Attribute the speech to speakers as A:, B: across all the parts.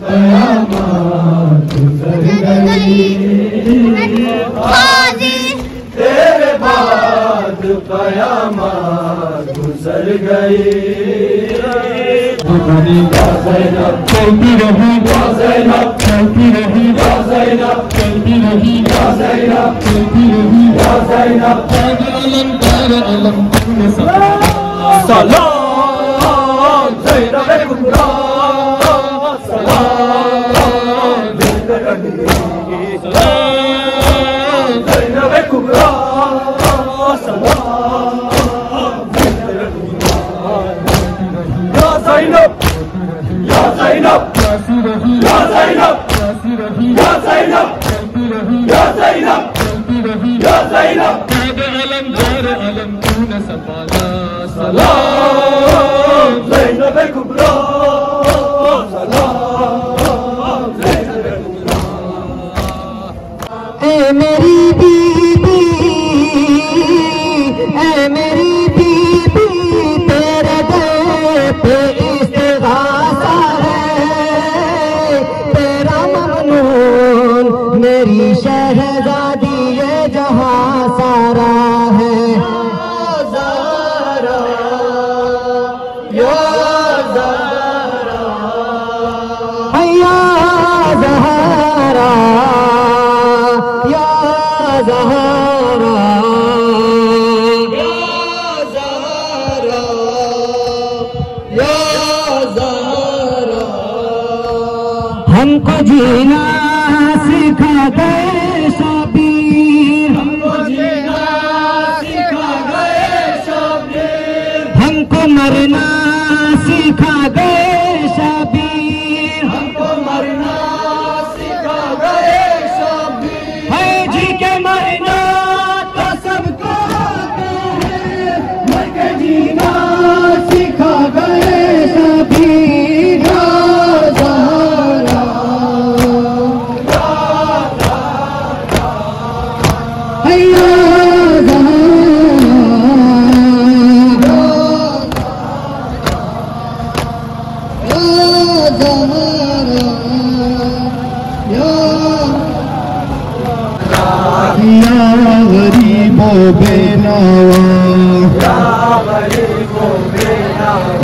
A: قیامات گزر
B: گئی
A: تیرے بعد قیامات گزر گئی چلتی رہی زینب چلتی رہی زینب چلتی رہی زینب چلتی رہی زینب سلام Hey, Mary. سلام
B: سلام میری Allah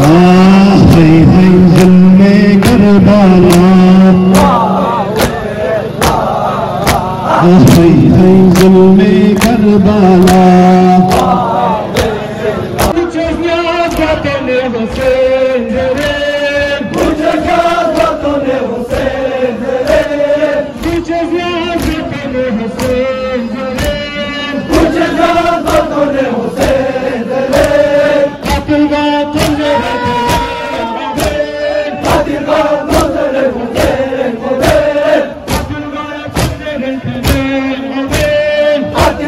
B: Ah.
A: هين هتي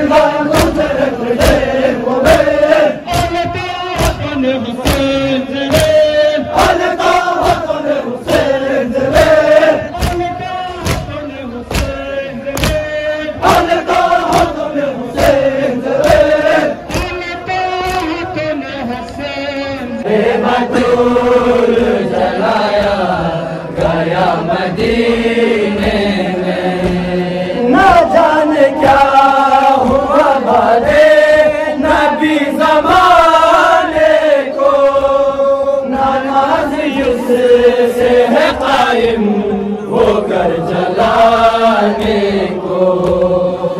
A: को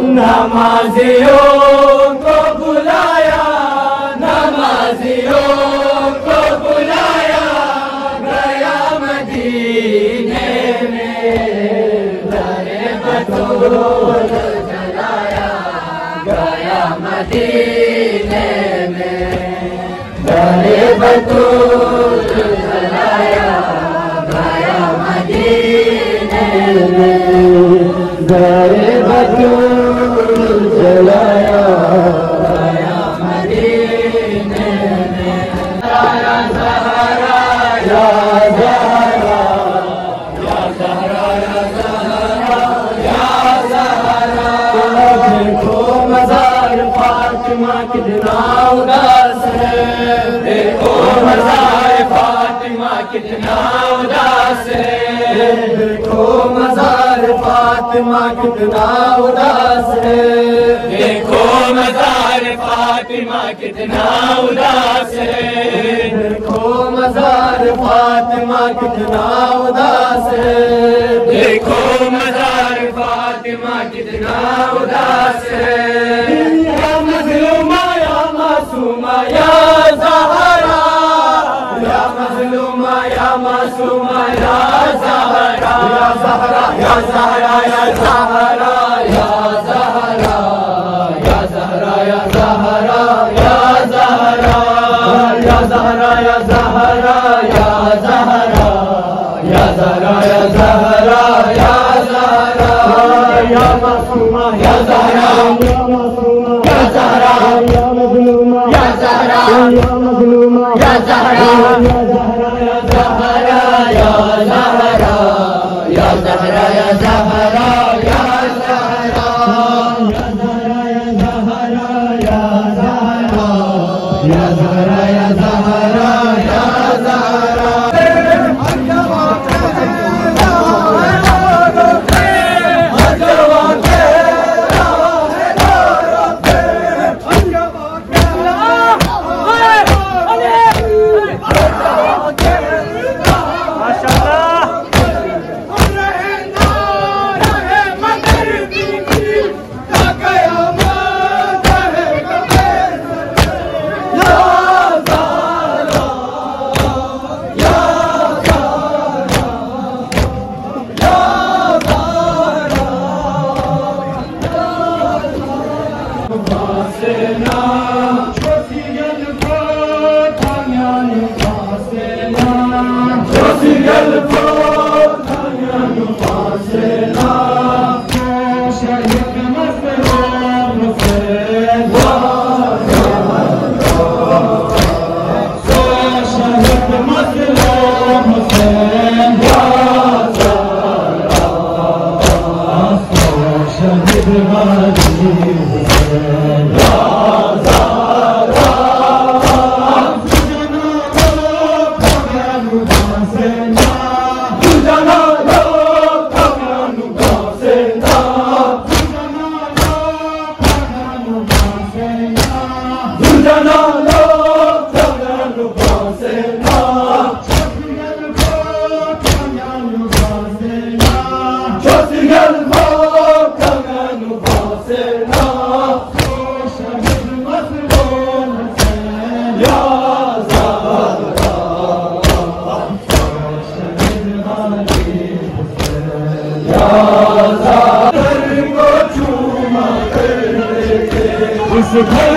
A: नमाजियों को बुलाया,
B: नमाजियों को बुलाया गया मदीने में। बतूल जलाया, गया मदीने में। दरे
A: कितना उदास है देखो मजार फातिमा कितना उदास है देखो मजार
B: फातिमा
A: कितना
B: उदास
A: है देखो मजार फातिमा कितना उदास है। देखो मजार
B: फातिमा
A: कितना
B: उदास है।
A: देखो मजार फातिमा कितना उदास
B: है।
A: کلثوم یا زہرا یا زہرا یا زہرا یا زہرا یا زہرا یا زہرا یا زہرا یا زہرا یا زہرا یا زہرا یا زہرا یا زہرا یا زہرا یا زہرا یا معصومہ یا زہرا
B: يا زهرا يا زهرا يا زهرا يا زهرا يا زهرا يا زهرا يا زهرا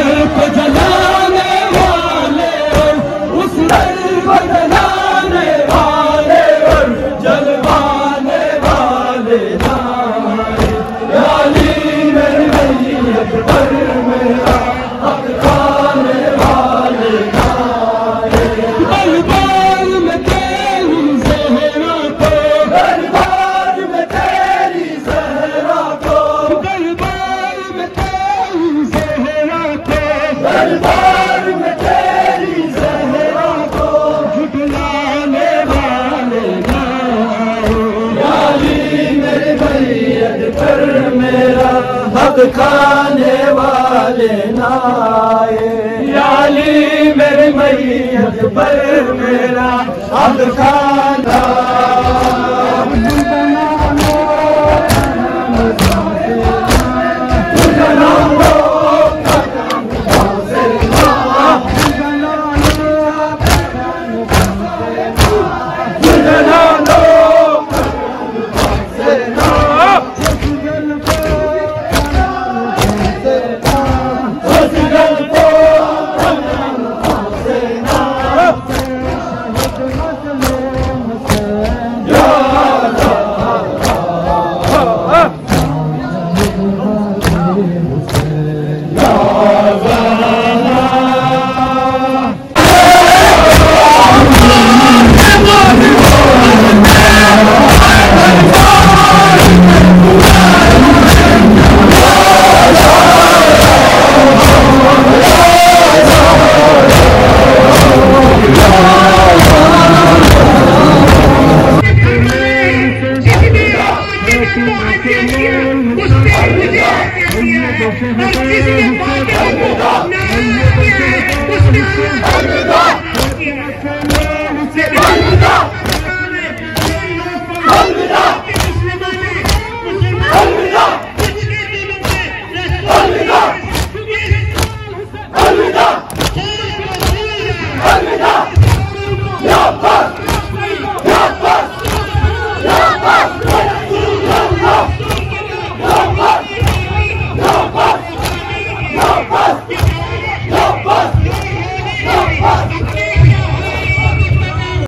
A: जा میری میرے میت پر میرا اب کھانا